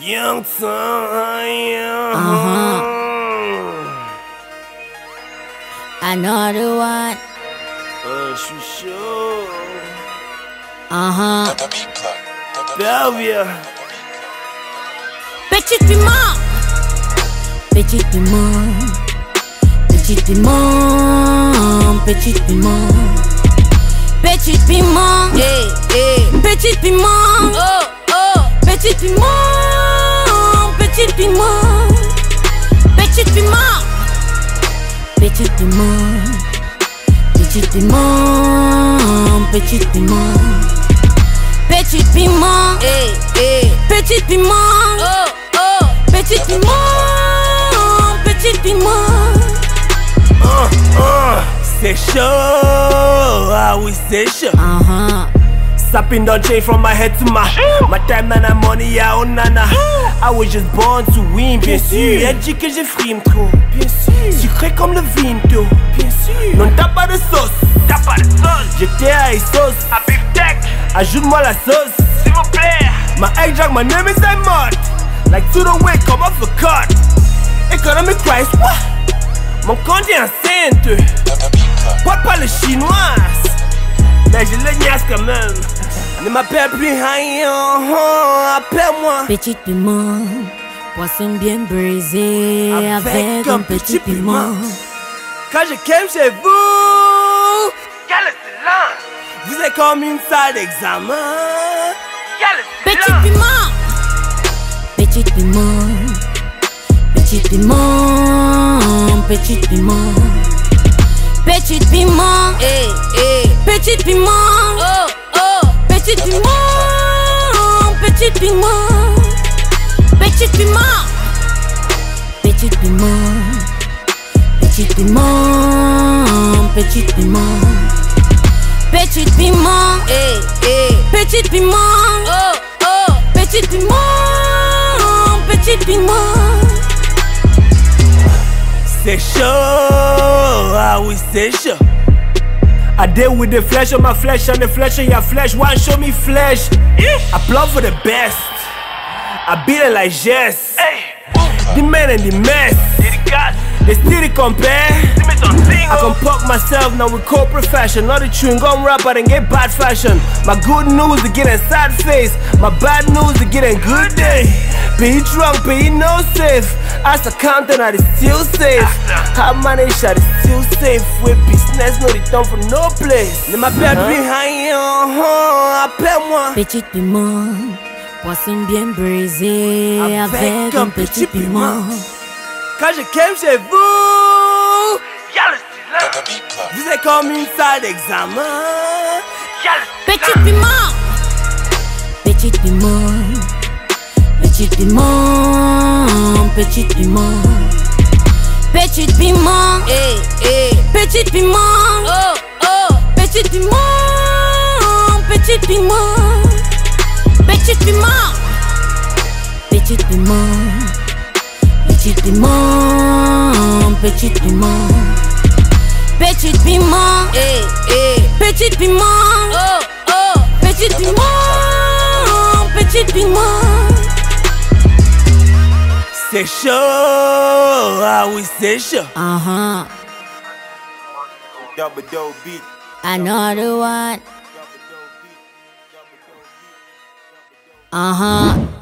Young time. Uh-huh. Another one. Euh, je suis chaud. Uh-huh. Belvia. Petit piment. Petit piment. Petit piment. Petit piment. Petit piment. Hey, hey. Petit piment. Oh, oh. Petit piment. Petit piment. Petit piment. Petit piment. Petit piment. Petit piment. Petit piment. Hey, hey. Petit piment. Oh, oh. Petit piment. Petit piment. Uh, uh. C'est chaud. Ah oui, c'est chaud. Uh-huh. Sapping don't change from my head to my My time nana money yeah oh nana I was just born to win bien sûr. Elle dit que j'ai frime trop. Bien sûr. Sucré comme le vinto Bien sûr. Non t'as pas de sauce. T'as pas de sauce. J'étais à sauce À beefsteak Ajoute-moi la sauce. S'il vous plaît. My egg jack my name is Ahmad Like to the way come off a cut Economic price what? Mon compte est enceinte Porte pas le chinois. Mais je le niaise quand même. Ne m'appelle plus rien, appelle-moi. Petit piment, poisson bien brisé avec, un petit piment. Quand je kem chez vous, y'a le silence. Vous êtes comme une salle d'examen. Petit piment, petit piment, petit piment, petit piment, petit piment, Hey, hey. petit piment, piment, petit piment, petit piment, petit piment, petit piment, Hey, hey. petit piment. Oh, oh. Petit piment, petit piment. C'est chaud, ah oui c'est chaud. I deal with the flesh on my flesh and the flesh on your flesh. Why show me flesh? I plot for the best. I beat it like Jess. The man and the mess. They still compare. I can pop myself now with corporate fashion. Not a chewing gum rap, I didn't get bad fashion. My good news to get a sad face. My bad news to get a good day. Be drunk, be no safe. As accountant, I is still safe. How manage, I is still safe. With business, no return for no place. Ne m'appelle plus rien, appelle-moi. Petit piment, poisson bien brisé avec, un petit piment. Quand je kem chez vous, y'a le silence. Vous êtes comme une salle d'examen. Y'a le Petit piment, petit piment, petit piment, petit piment, petit piment, Hey, hey. petit piment, Oh, oh. petit piment, petit piment, petit piment, petit piment, petit piment, petit piment, petit piment, Hey, hey. petit piment. Oh, oh. Petit piment, petit piment. C'est chaud, ah oui c'est chaud. Uh-huh. Double dope beat. Another one. Uh huh.